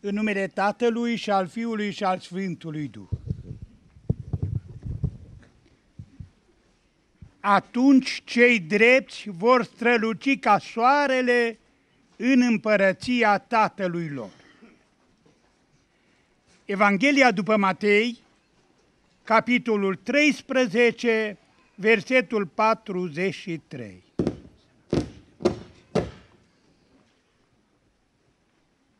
În numele Tatălui și al Fiului și al Sfântului Duh. Atunci cei drepți vor străluci ca soarele în împărăția Tatălui lor. Evanghelia după Matei, capitolul 13, versetul 43.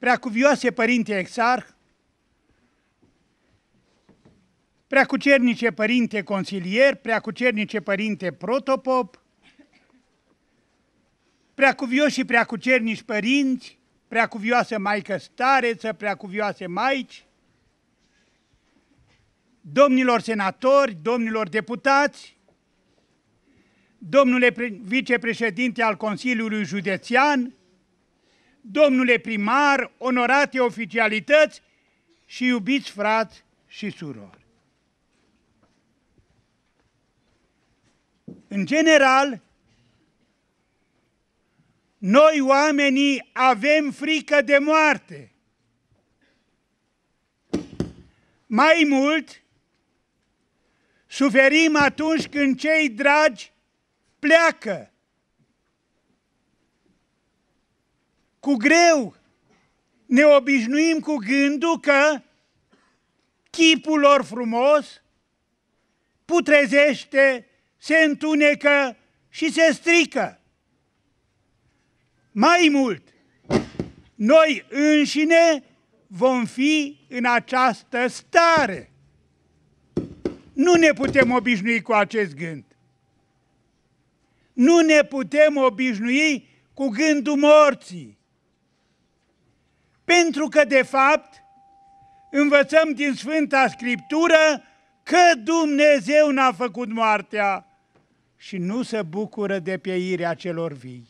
Preacuvioase Părinte Exarh, Preacucernice Părinte Consilier, Preacucernice Părinte Protopop, Preacuvioși și Preacucernici Părinți, Preacuvioasă Maică Stareță, Preacuvioase Maici, domnilor senatori, domnilor deputați, domnule vicepreședinte al Consiliului Județean, domnule primar, onorate oficialități și iubiți frați și surori. În general, noi oamenii avem frică de moarte. Mai mult, suferim atunci când cei dragi pleacă. Cu greu ne obișnuim cu gândul că chipul lor frumos putrezește, se întunecă și se strică. Mai mult, noi înșine vom fi în această stare. Nu ne putem obișnui cu acest gând. Nu ne putem obișnui cu gândul morții. Pentru că, de fapt, învățăm din Sfânta Scriptură că Dumnezeu n-a făcut moartea și nu se bucură de pieirea celor vii.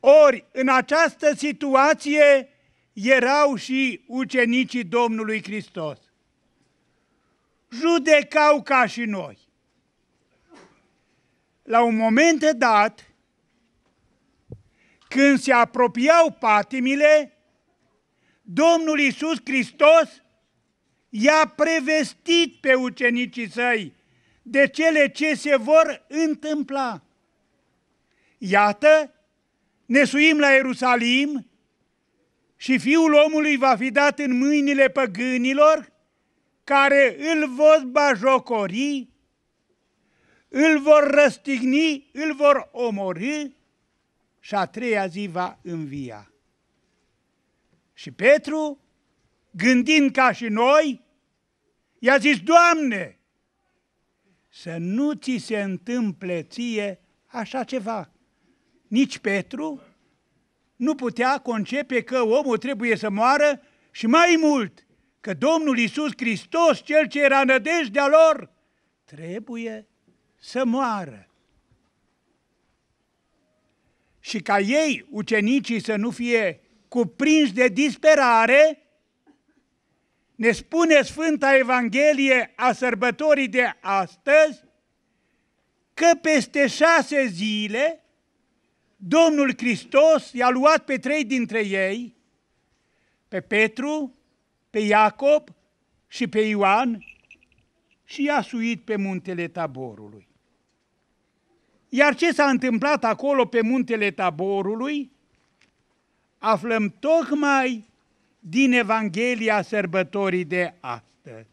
Ori, în această situație erau și ucenicii Domnului Hristos. Judecau ca și noi. La un moment dat, când se apropiau patimile, Domnul Iisus Hristos i-a prevestit pe ucenicii săi de cele ce se vor întâmpla. Iată, ne suim la Ierusalim și Fiul omului va fi dat în mâinile păgânilor care îl vor bajocori, îl vor răstigni, îl vor omorâ și a treia zi va învia. Și Petru, gândind ca și noi, i-a zis, Doamne, să nu ți se întâmple ție așa ceva. Nici Petru nu putea concepe că omul trebuie să moară și mai mult, că Domnul Iisus Hristos, Cel ce era nădejdea lor, trebuie să moară. Și ca ei, ucenicii, să nu fie cuprinși de disperare, ne spune Sfânta Evanghelie a sărbătorii de astăzi că peste șase zile Domnul Hristos i-a luat pe trei dintre ei, pe Petru, pe Iacob și pe Ioan și i-a suit pe muntele Taborului. Iar ce s-a întâmplat acolo pe muntele Taborului, aflăm tocmai din Evanghelia sărbătorii de astăzi.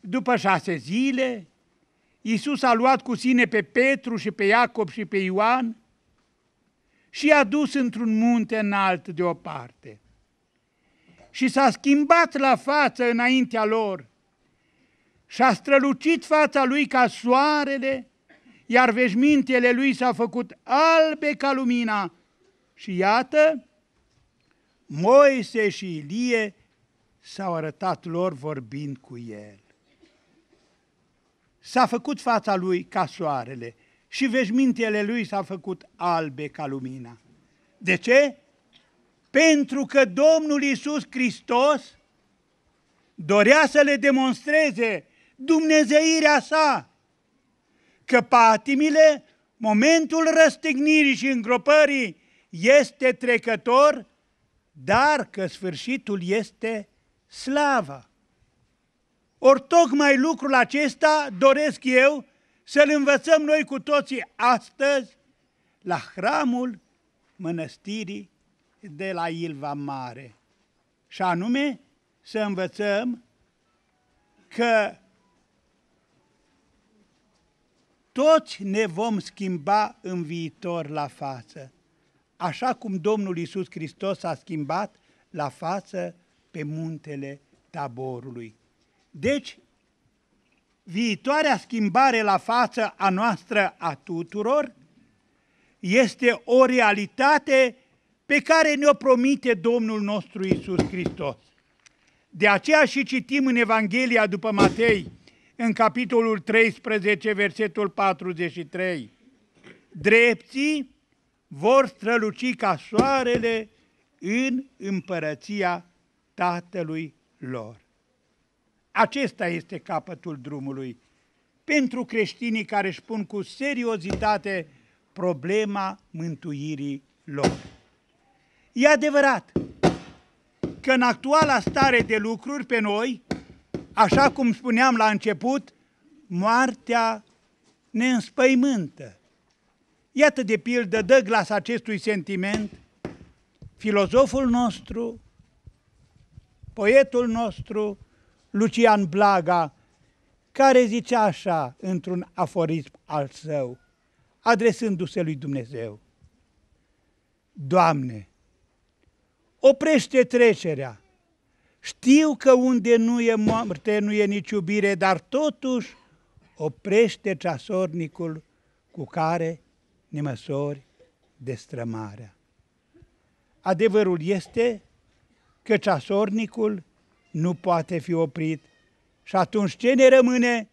După șase zile, Iisus a luat cu sine pe Petru și pe Iacob și pe Ioan și i-a dus într-un munte înalt deoparte. Și s-a schimbat la față înaintea lor și a strălucit fața lui ca soarele, iar veșmintele lui s-au făcut albe ca lumina. Și iată, Moise și Ilie s-au arătat lor vorbind cu el. S-a făcut fața lui ca soarele și veșmintele lui s-au făcut albe ca lumina. De ce? Pentru că Domnul Iisus Hristos dorea să le demonstreze dumnezeirea sa, că patimile, momentul răstignirii și îngropării este trecător dar că sfârșitul este slava. Ori tocmai lucrul acesta doresc eu să-l învățăm noi cu toții astăzi la hramul mănăstirii de la Ilva Mare. Și anume să învățăm că toți ne vom schimba în viitor la față, așa cum Domnul Isus Hristos a schimbat la față pe muntele taborului. Deci, viitoarea schimbare la față a noastră a tuturor este o realitate pe care ne-o promite Domnul nostru Isus Hristos. De aceea și citim în Evanghelia după Matei, în capitolul 13, versetul 43. Drepții vor străluci ca soarele în împărăția Tatălui lor. Acesta este capătul drumului pentru creștinii care își pun cu seriozitate problema mântuirii lor. E adevărat că în actuala stare de lucruri pe noi, așa cum spuneam la început, moartea ne înspăimântă. Iată de pildă, dă glas acestui sentiment filozoful nostru, poetul nostru, Lucian Blaga, care zicea așa într-un aforism al său, adresându-se lui Dumnezeu. Doamne, oprește trecerea. Știu că unde nu e moarte, nu e nici iubire, dar totuși oprește ceasornicul cu care ne măsori destrămarea. Adevărul este că ceasornicul nu poate fi oprit și atunci ce ne rămâne?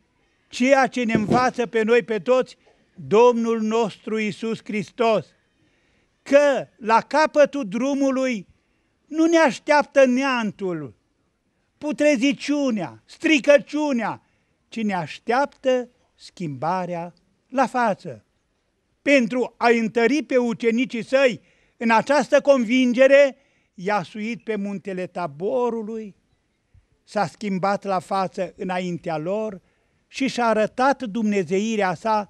Ceea ce ne învață pe noi pe toți Domnul nostru Isus Hristos, că la capătul drumului nu ne așteaptă neantul, putreziciunea, stricăciunea, ci ne așteaptă schimbarea la față. Pentru a întări pe ucenicii săi în această convingere, i-a suit pe muntele taborului, s-a schimbat la față înaintea lor și și-a arătat dumnezeirea sa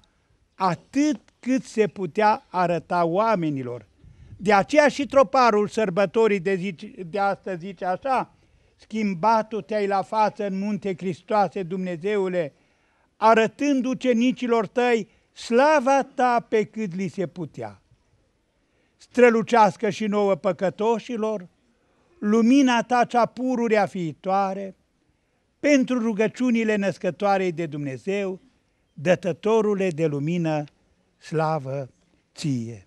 atât cât se putea arăta oamenilor. De aceea și troparul sărbătorii de, zice, de astăzi zice așa, schimbatul te-ai la față în munte Hristoase, Dumnezeule, arătând ucenicilor tăi slava ta pe cât li se putea. Strălucească și nouă păcătoșilor, lumina ta cea pururea fiitoare, pentru rugăciunile născătoare de Dumnezeu, dătătorule de lumină, slavă ție.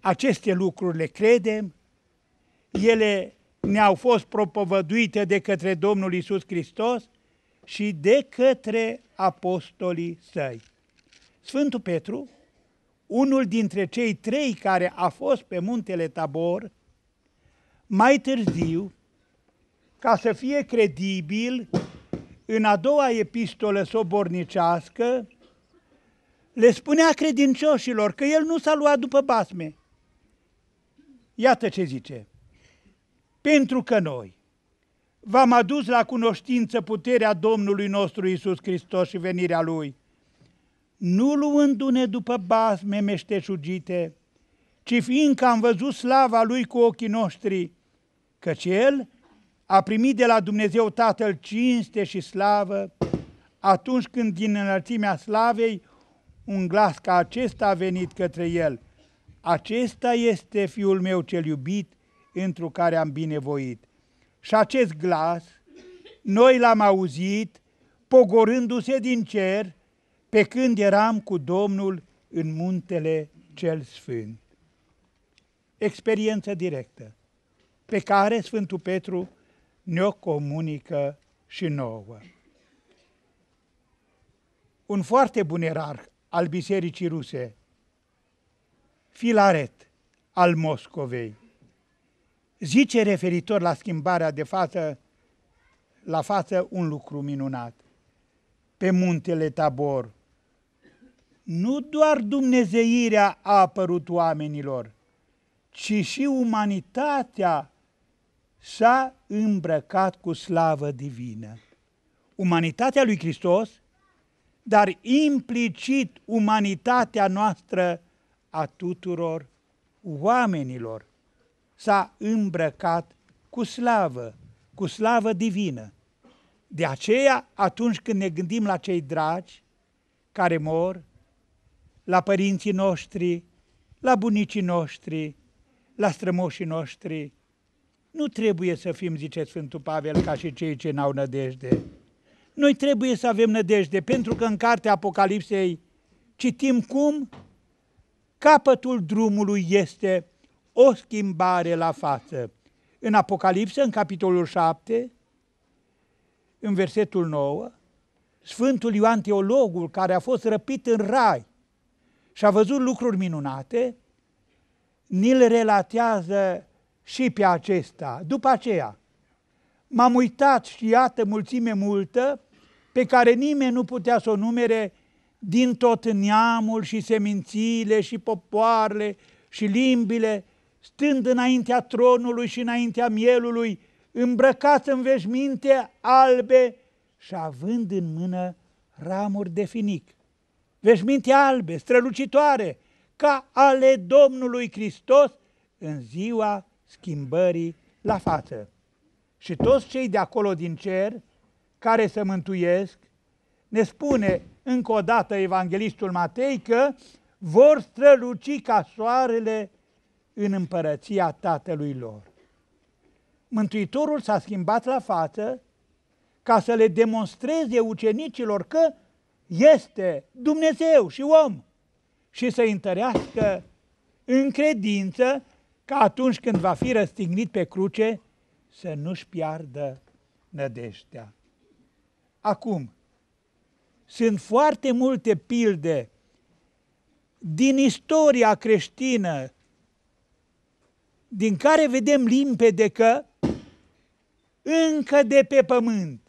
Aceste lucruri le credem, ele ne-au fost propovăduite de către Domnul Isus Hristos și de către apostolii săi. Sfântul Petru, unul dintre cei trei care a fost pe muntele Tabor, mai târziu, ca să fie credibil, în a doua epistolă sobornicească, le spunea credincioșilor că el nu s-a luat după basme. Iată ce zice. Pentru că noi v-am adus la cunoștință puterea Domnului nostru Isus Hristos și venirea Lui, nu luându-ne după basme meșteșugite, ci fiindcă am văzut slava Lui cu ochii noștri, căci El a primit de la Dumnezeu Tatăl cinste și slavă, atunci când din înălțimea slavei un glas ca acesta a venit către el. Acesta este Fiul meu cel iubit, întru care am binevoit. Și acest glas, noi l-am auzit, pogorându-se din cer, pe când eram cu Domnul în muntele cel sfânt. Experiență directă, pe care Sfântul Petru ne-o comunică și nouă. Un foarte bun erarh al Bisericii Ruse, Filaret al Moscovei, zice referitor la schimbarea de față, la față un lucru minunat. Pe muntele Tabor, nu doar dumnezeirea a apărut oamenilor, ci și umanitatea s-a îmbrăcat cu slavă divină. Umanitatea lui Hristos, dar implicit umanitatea noastră a tuturor oamenilor s-a îmbrăcat cu slavă, cu slavă divină. De aceea, atunci când ne gândim la cei dragi care mor, la părinții noștri, la bunicii noștri, la strămoșii noștri, nu trebuie să fim, zice Sfântul Pavel, ca și cei ce n-au nădejde. Noi trebuie să avem nădejde, pentru că în cartea Apocalipsei citim cum capătul drumului este o schimbare la față. În Apocalipsă, în capitolul 7, în versetul 9, Sfântul Ioan Teologul, care a fost răpit în rai și a văzut lucruri minunate, ni-l relatează și pe acesta. După aceea, m-am uitat și iată mulțime multă, pe care nimeni nu putea să o numere din tot neamul și semințiile și popoarele și limbile, stând înaintea tronului și înaintea mielului, îmbrăcați în veșminte albe și având în mână ramuri de finic. Veșminte albe, strălucitoare, ca ale Domnului Hristos în ziua schimbării la față. Și toți cei de acolo din cer, care se mântuiesc, ne spune încă o dată Evanghelistul Matei că vor străluci ca soarele în împărăția Tatălui lor. Mântuitorul s-a schimbat la față ca să le demonstreze ucenicilor că este Dumnezeu și om și să întărească în credință ca atunci când va fi răstignit pe cruce să nu-și piardă nădejdea. Acum, sunt foarte multe pilde din istoria creștină din care vedem limpede că încă de pe pământ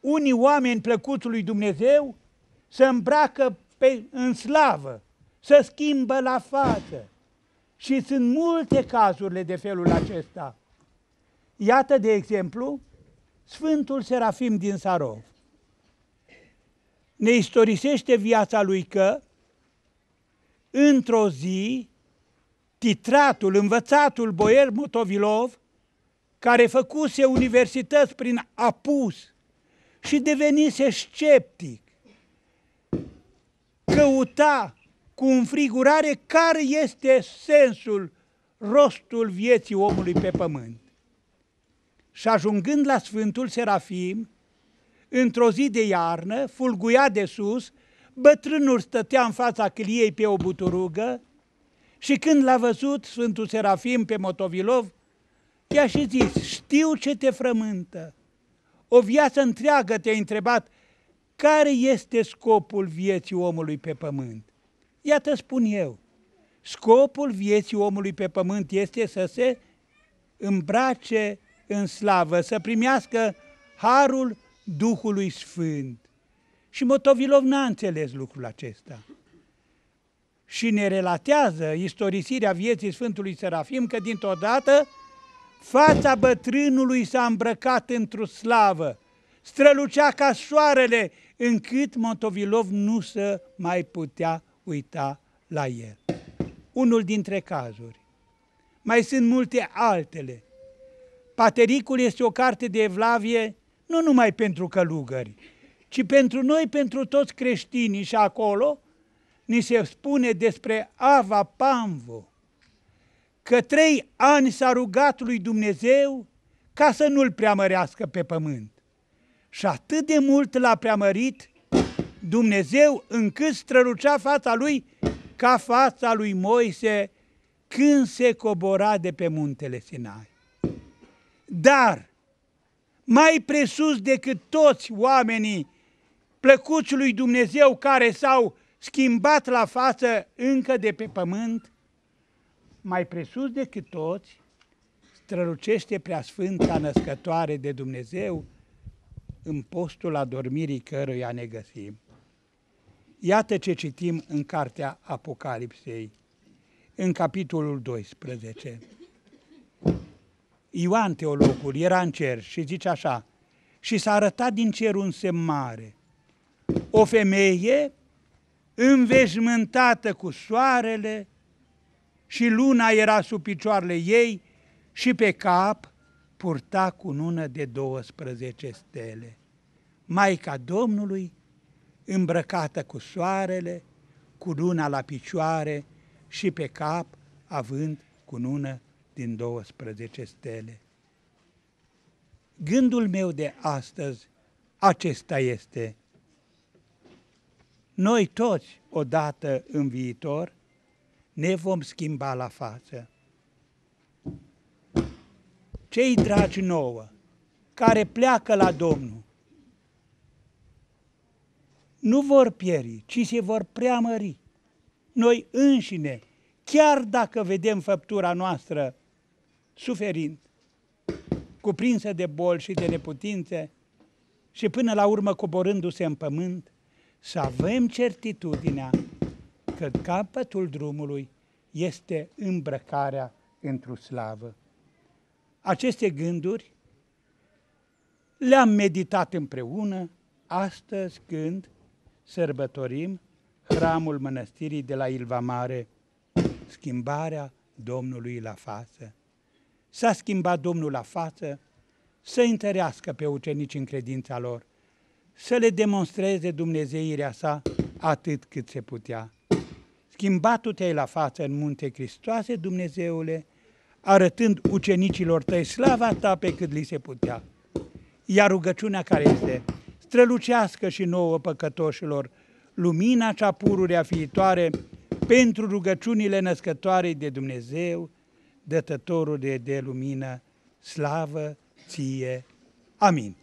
unii oameni plăcuți lui Dumnezeu se îmbracă pe, în slavă, să schimbă la față, și sunt multe cazurile de felul acesta. Iată, de exemplu, Sfântul Serafim din Sarov. Ne istorisește viața lui că, într-o zi, titratul, învățatul boier Motovilov, care făcuse universități prin apus și devenise sceptic, căuta cu înfrigurare care este sensul, rostul vieții omului pe pământ. Și ajungând la Sfântul Serafim, într-o zi de iarnă, fulguia de sus, bătrânul stătea în fața cliei pe o buturugă și când l-a văzut Sfântul Serafim pe Motovilov, i-a și zis, știu ce te frământă. O viață întreagă te-ai întrebat care este scopul vieții omului pe pământ. Iată spun eu, scopul vieții omului pe pământ este să se îmbrace în slavă, să primească harul Duhului Sfânt. Și Motovilov n-a înțeles lucrul acesta. Și ne relatează istorisirea vieții Sfântului Serafim că dintr-o dată fața bătrânului s-a îmbrăcat într-o slavă, strălucea ca soarele, încât Motovilov nu se mai putea uita la el. Unul dintre cazuri. Mai sunt multe altele. Patericul este o carte de evlavie nu numai pentru călugări, ci pentru noi, pentru toți creștinii și acolo ni se spune despre Ava Pamvo, că trei ani s-a rugat lui Dumnezeu ca să nu-l preamărească pe pământ. Și atât de mult l-a preamărit Dumnezeu încât strălucea fața lui ca fața lui Moise când se cobora de pe muntele Sinai. Dar, mai presus decât toți oamenii plăcuți lui Dumnezeu care s-au schimbat la față încă de pe pământ, mai presus decât toți, strălucește preasfânta născătoare de Dumnezeu în postul adormirii căruia ne găsim. Iată ce citim în cartea Apocalipsei. în capitolul 12. Ioan teologul era în cer și zice așa, și s-a arătat din cer un semn mare. O femeie înveșmântată cu soarele și luna era sub picioarele ei și pe cap purta cunună de 12 stele. Maica Domnului, îmbrăcată cu soarele, cu luna la picioare și pe cap, având cunună din 12 stele. Gândul meu de astăzi acesta este. Noi toți, odată în viitor, ne vom schimba la față. Cei dragi nouă, care pleacă la Domnul, nu vor pieri, ci se vor preamări. Noi înșine, chiar dacă vedem făptura noastră suferind, cuprinsă de boli și de neputințe, și până la urmă coborându-se în pământ, să avem certitudinea că capătul drumului este îmbrăcarea într-o slavă. Aceste gânduri le-am meditat împreună astăzi când sărbătorim hramul mănăstirii de la Ilva Mare, schimbarea Domnului la față. S-a schimbat Domnul la față să întărească pe ucenici în credința lor, să le demonstreze Dumnezeirea sa atât cât se putea. Schimbatul-te la față în munte Hristoase, Dumnezeule, arătând ucenicilor tăi slava ta pe cât li se putea. Iar rugăciunea care este, strălucească și nouă păcătoșilor, lumina cea pururea fiitoare, pentru rugăciunile născătoare de Dumnezeu, dătătorul de, de lumină, slavă ție. Amin.